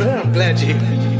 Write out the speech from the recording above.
I'm glad you.